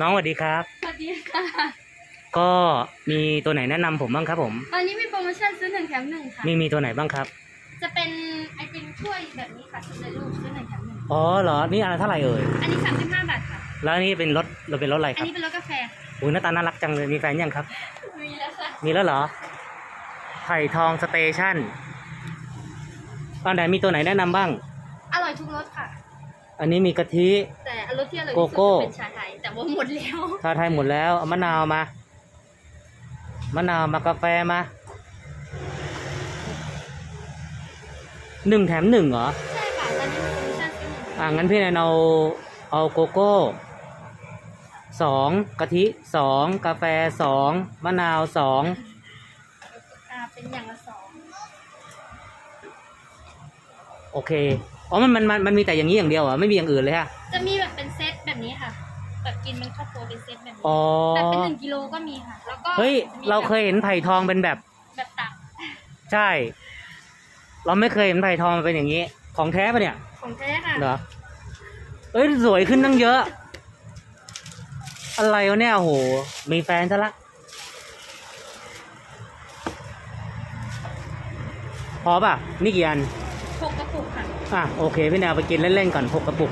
น้องสวัสดีครับ สวัสดีค่ะ ก็มีตัวไหนแนะนำผมบ้างครับผม ตอนนี้มีโปรโมชั่นซื้อหนึ่งแถมหนึ่งค่ะ มีมีตัวไหนบ้างครับ จะเป็นไอติมถ้วยแบบนี้ค่ะสำเร็จรูปซื้อหนึ่งแถมหนึ่งอ๋อเหรอ นี่อะไรเท่าไหร่เอ่ย อันนี้สามสิบห้าบาทค่ะ แล้วนี่เป็นรสเราเป็นรสอะไรอะครับอันนี้เป็นรสกาแฟอุ้ยหน้าตาน่ารักจังเลย มีแฟนยังครับ มีแล้วค่ะ มีแล้วเหรอ ไผ่ทองสเตชันตอนไหนมีตัวไหนแนะนำบ้าง อร่อยทุกรสค่ะ อันนี้มีกะทิ แต่รสที่อร่อยโกที่สุดโก้ จะเป็นชาไทย แต่ว่าหมดแล้ว ชาไทยหมดแล้วเอามะนาวมามะนาวมากาแฟมาหนึ่งแถมหนึ่งเหรอ ใช่ค่ะตอนนี้มีโปรโมชั่นซื้อหนึ่งแถมหนึ่งอ่างั้นพี่แนนเอาเอาโกโก้สองกะทิสองกาแฟสองมะนาวสองอ่าเป็นอย่างละสอง โอเค อ๋อมันมันมันมันมีแต่อย่างนี้อย่างเดียวเหรอไม่มีอย่างอื่นเลยฮะจะมีแบบเป็นเซตแบบนี้ค่ะ แบบกินเป็นครอบครัวเป็นเซตแบบนี้อ๋อแบบเป็นหนึ่งกิโลก็มีค่ะ แล้วก็เฮ้ย จะมีเราเคยเห็นไผ่ทองเป็นแบบแบบตักใช่ เราไม่เคยเห็นไผ่ทองมันเป็นอย่างนี้ ของแท้ปะเนี่ยของแท้ค่ะเหรอเอ้ยสวยขึ้นตั้งเยอะ อะไรวะเนี่ยโอ้โหมีแฟนซะละพอป่ะนี่กี่อันหกกระปุกค่ะ อะโอเคพี่แนวไปกินเล่นๆก่อนหกกระปุก